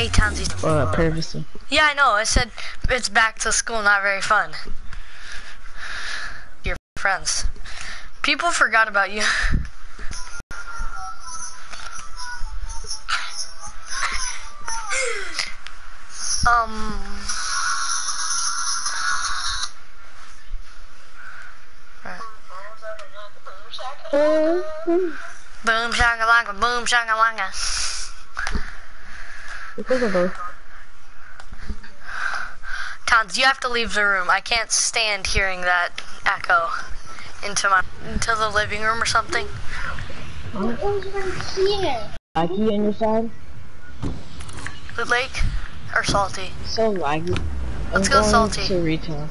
Eight times each. Uh, previously. Yeah, I know. I said it's back to school, not very fun. Your friends. People forgot about you. um. Right. Boom shakalaka, boom shakalaka. Because of those. Towns, you have to leave the room. I can't stand hearing that echo into my into the living room or something. Laggy on your side? The lake or salty? So laggy. Let's go salty. To retail.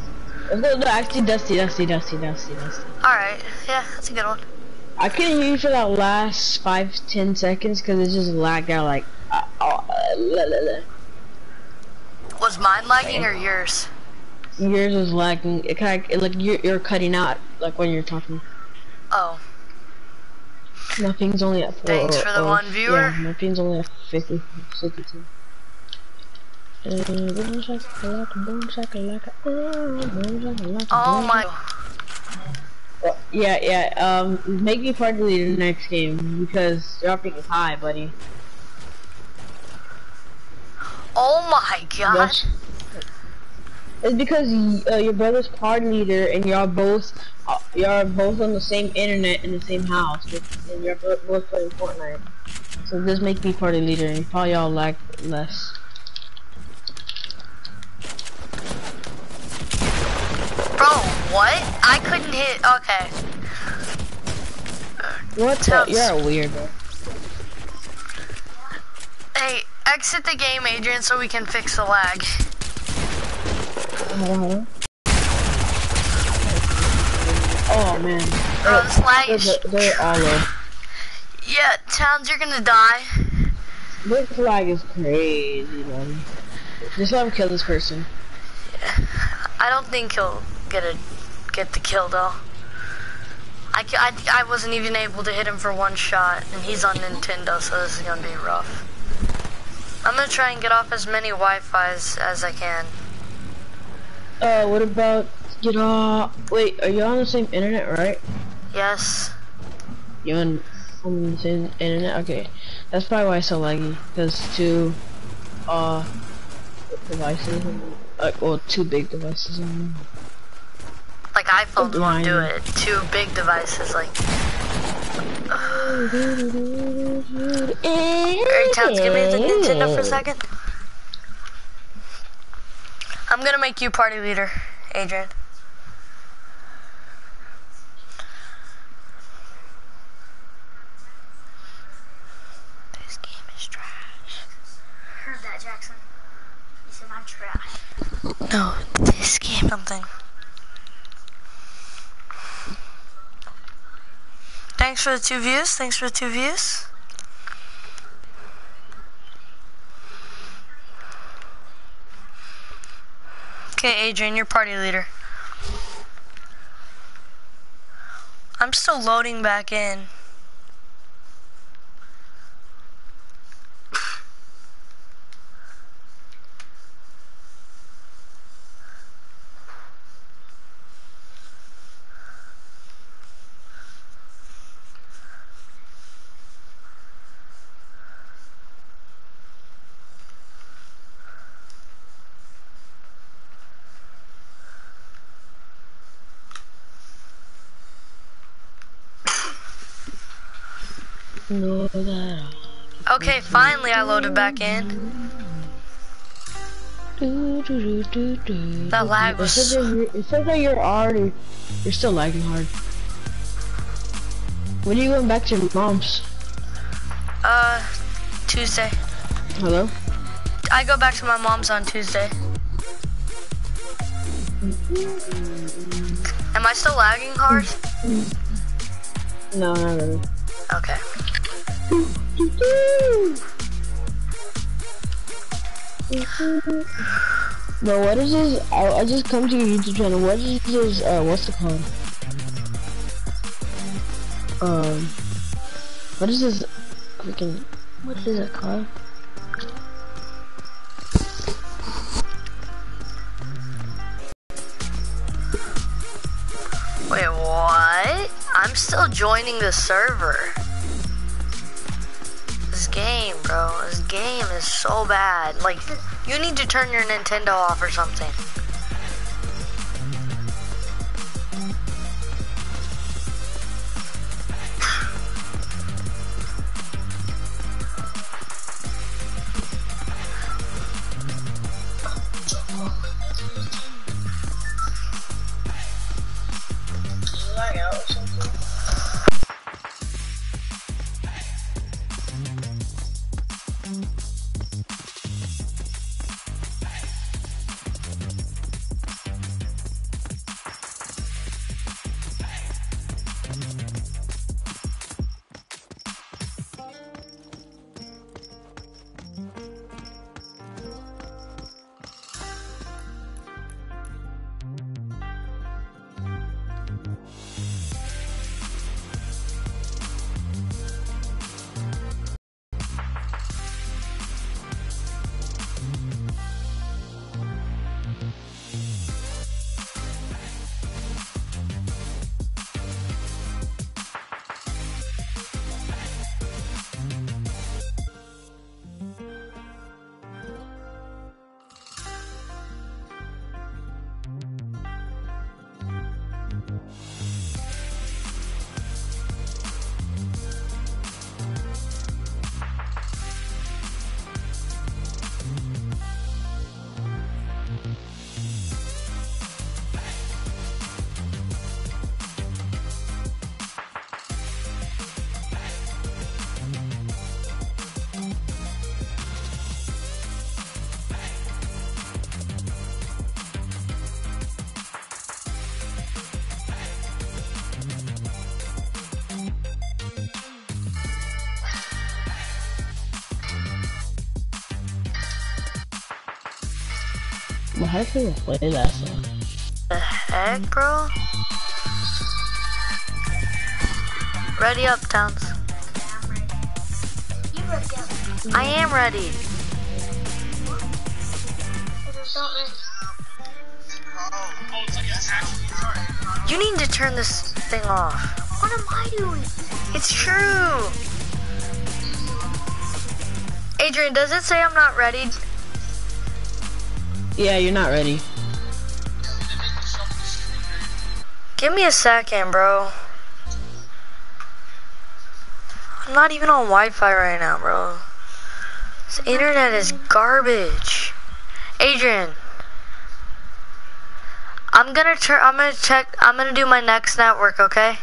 Let's no, actually, Dusty, Dusty, Dusty, Dusty, Dusty. All right, yeah, that's a good one. I couldn't hear you for that last five, ten seconds because it just lagged out like. Uh, uh, la, la, la. Was mine lagging or yours? Yours was lagging. It kind of like you're, you're cutting out like when you're talking. Oh, Nothing's only at four. Thanks or- for the or- one viewer. Yeah, nothing's only at 50, 52. Uh, boom shakalaka, boom shakalaka, oh, boom shakalaka, oh boom my. Uh, Yeah, yeah. Um, make me part of the next game because optic is high, buddy. Oh my god. That's- It's because uh, your brother's party leader and y'all both uh, y'all both on the same internet in the same house, and you're both playing Fortnite. So this make me party leader, and probably y'all lag less. Bro, what? I couldn't hit. Okay. What the? Sounds- You're a weirdo. Exit the game, Adrian, so we can fix the lag. Hold on, hold on. Oh man, Bro, this lag is. they're all low. Yeah, Towns, you're gonna die. This lag is crazy, buddy. Just let him kill this person. I don't think he'll get a get the kill though. I, I, I wasn't even able to hit him for one shot, and he's on Nintendo, so this is gonna be rough. I'm gonna try and get off as many Wi-Fi's as I can. Uh, what about get off? Wait, are you on the same internet, right? Yes. You on on the same internet? Okay, that's probably why it's so laggy. Cause two, uh, devices, like well, two big devices on Like iPhones won't do it. Two big devices, like. Alright, Towns, give me the Nintendo for a second. I'm gonna make you party leader, Adrian. This game is trash. Heard that, Jackson. You said I'm trash. No, this game something. Thanks for the two views. Thanks for the two views. Okay, Adrian, you're party leader. I'm still loading back in. Okay, finally I loaded back in. That lag It was says that you're, it says that you're already, you're still lagging hard. When are you going back to your mom's? uh Tuesday. Hello? I go back to my mom's on Tuesday. Am I still lagging hard? No, not really. Okay. Bro, what is this? I, I, just come to your YouTube channel. What is this? Uh, what's the called? Um, what is this? Freaking, what is it called? Wait, what? I'm still joining the server. This game, bro. This game is so bad. Like, you need to turn your Nintendo off or something. You play that song? The heck, bro? Ready up, Towns. I am ready. You need to turn this thing off. What am I doing? It's true. Adrian, does it say I'm not ready? Yeah, you're not ready. Give me a second, bro. I'm not even on Wi-Fi right now, bro. This internet is garbage. Adrian, I'm gonna turn. I'm gonna check. I'm gonna do my next network, okay?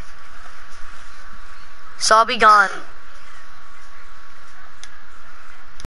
So I'll be gone.